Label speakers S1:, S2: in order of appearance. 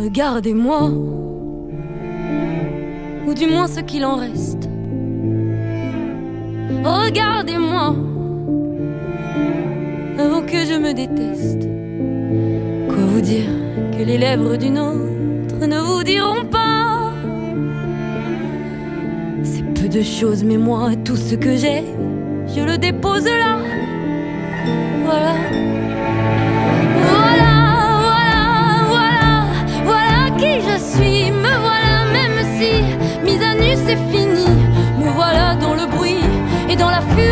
S1: Regardez-moi, ou du moins ce qu'il en reste. Regardez-moi, avant que je me déteste. Quoi vous dire que les lèvres d'une autre ne vous diront pas? C'est peu de choses, mais moi, tout ce que j'ai, je le dépose là. c'est fini. Me voilà dans le bruit et dans la fumée.